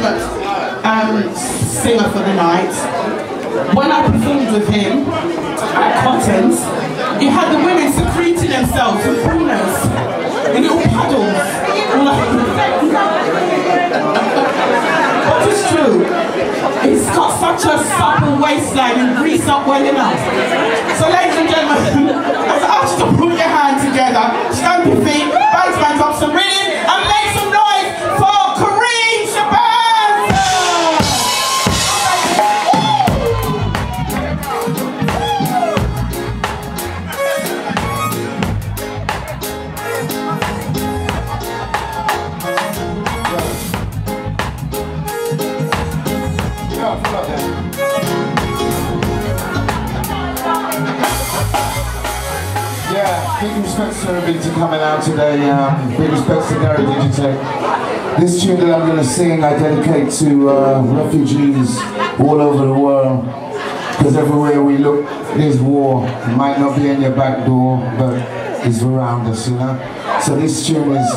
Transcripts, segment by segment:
um, singer for the night. When I performed with him at Cottons, you had the women secreting themselves in corners, in little puddles, all But it's true. He's got such a supple waistline and grease up well enough. So Yeah, big respect to everybody for coming out today. Um, big respect to Gary Digitec. This tune that I'm going to sing, I dedicate to uh, refugees all over the world. Because everywhere we look, there's war. It might not be in your back door, but it's around us, you know? So this tune is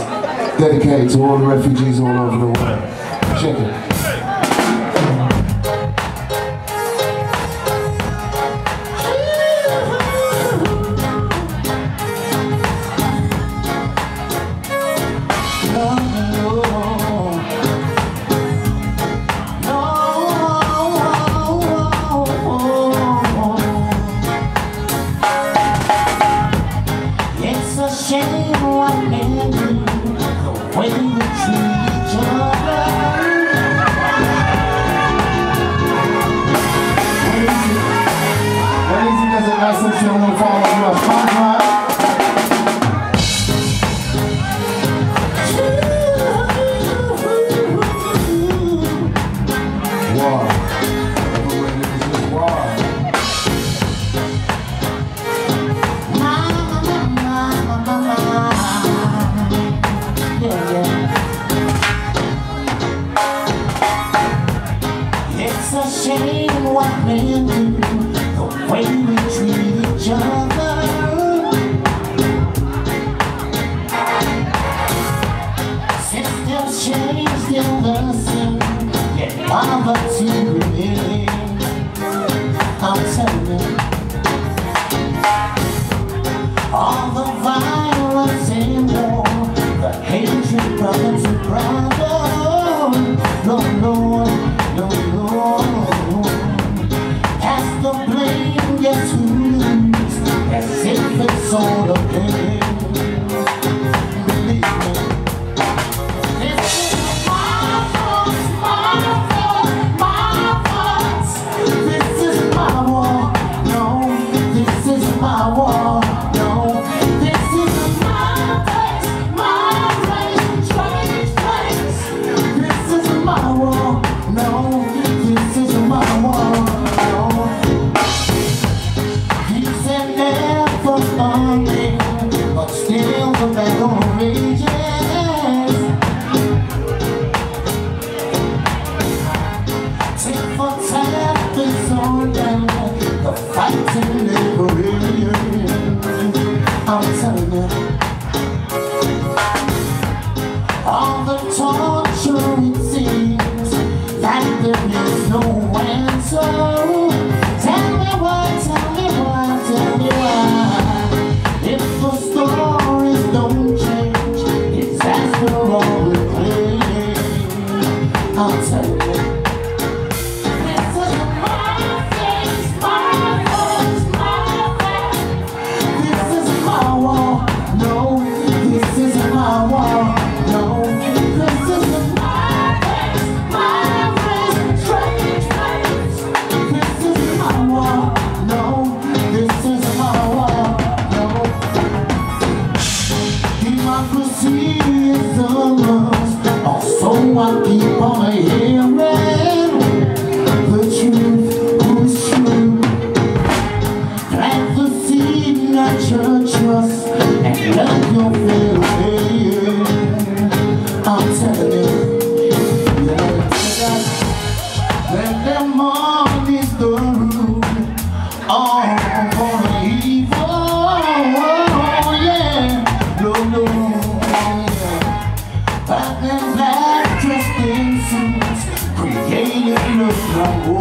dedicated to all the refugees all over the world. Check it. Awesome. answer. Look like